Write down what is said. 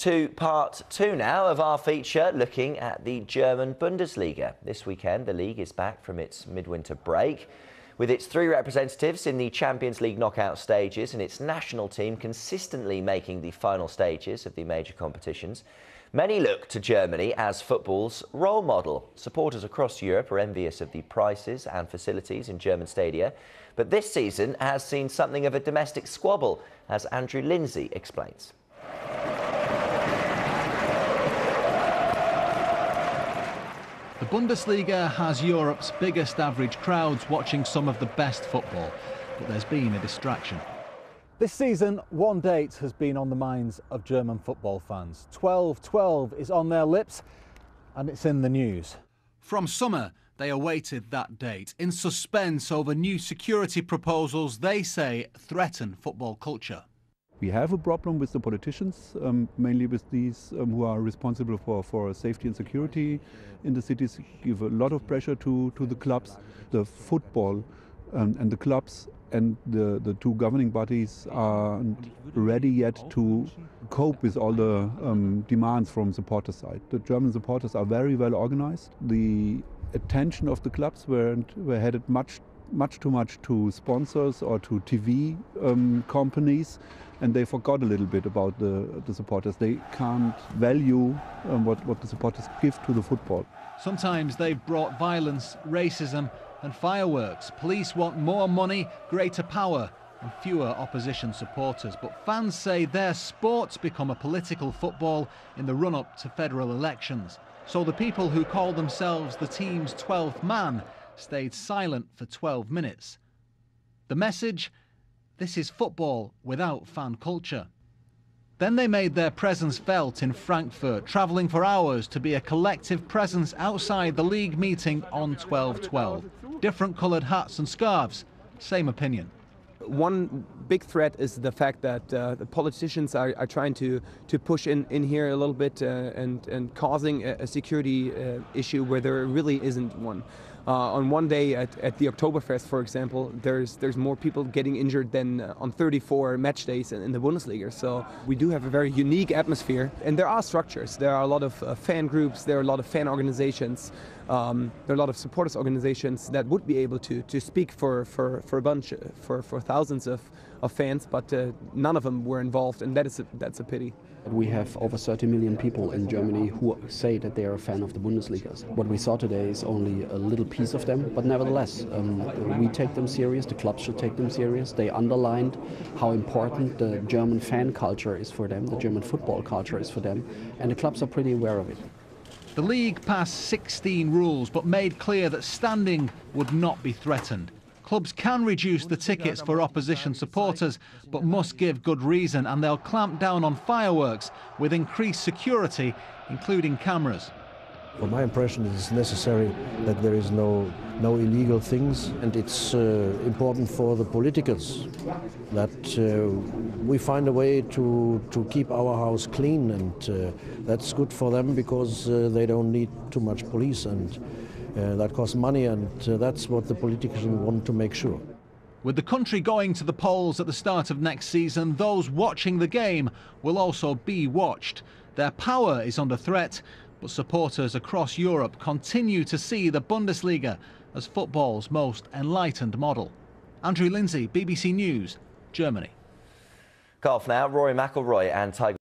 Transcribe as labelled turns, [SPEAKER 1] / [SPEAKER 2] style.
[SPEAKER 1] to part two now of our feature looking at the German Bundesliga. This weekend, the league is back from its midwinter break with its three representatives in the Champions League knockout stages and its national team consistently making the final stages of the major competitions. Many look to Germany as football's role model. Supporters across Europe are envious of the prices and facilities in German stadia. But this season has seen something of a domestic squabble, as Andrew Lindsay explains.
[SPEAKER 2] The Bundesliga has Europe's biggest average crowds watching some of the best football, but there's been a distraction.
[SPEAKER 3] This season, one date has been on the minds of German football fans. 12-12 is on their lips and it's in the news.
[SPEAKER 2] From summer, they awaited that date in suspense over new security proposals they say threaten football culture.
[SPEAKER 4] We have a problem with the politicians, um, mainly with these um, who are responsible for, for safety and security in the cities, give a lot of pressure to, to the clubs. The football um, and the clubs and the, the two governing bodies aren't ready yet to cope with all the um, demands from supporter side. The German supporters are very well organized. The attention of the clubs were, were headed much much too much to sponsors or to TV um, companies, and they forgot a little bit about the, the supporters. They can't value um, what, what the supporters give to the football.
[SPEAKER 2] Sometimes they've brought violence, racism, and fireworks. Police want more money, greater power, and fewer opposition supporters. But fans say their sports become a political football in the run up to federal elections. So the people who call themselves the team's 12th man stayed silent for 12 minutes. The message this is football without fan culture. Then they made their presence felt in Frankfurt, travelling for hours to be a collective presence outside the league meeting on 12-12. Different coloured hats and scarves, same opinion.
[SPEAKER 5] One big threat is the fact that uh, the politicians are, are, trying to, to push in, in here a little bit uh, and, and causing a, a security uh, issue where there really isn't one. Uh, on one day at, at the Oktoberfest, for example, there's there's more people getting injured than uh, on 34 match days in, in, the Bundesliga. So we do have a very unique atmosphere, and there are structures. There are a lot of uh, fan groups. There are a lot of fan organizations. Um, there are a lot of supporters organizations that would be able to to speak for for, for a bunch for for thousands of, of fans, but uh, none of them were involved, and that is a, that's a pity.
[SPEAKER 6] We have over 30 million people in Germany who say that they are a fan of the Bundesliga. What we saw today is only a little piece of them, but nevertheless, um, we take them serious. The clubs should take them serious. They underlined how important the German fan culture is for them, the German football culture is for them, and the clubs are pretty aware of it.
[SPEAKER 2] The league passed 16 rules, but made clear that standing would not be threatened. Clubs can reduce the tickets for opposition supporters, but must give good reason, and they'll clamp down on fireworks with increased security, including cameras.
[SPEAKER 7] Well, my impression is it's necessary that there is no no illegal things, and it's uh, important for the politicals that uh, we find a way to to keep our house clean, and uh, that's good for them because uh, they don't need too much police and. Uh, that costs money, and uh, that's what the politicians want to make sure.
[SPEAKER 2] With the country going to the polls at the start of next season, those watching the game will also be watched. Their power is under threat, but supporters across Europe continue to see the Bundesliga as football's most enlightened model. Andrew Lindsay, BBC News, Germany.
[SPEAKER 1] Golf now, Rory McIlroy and Tiger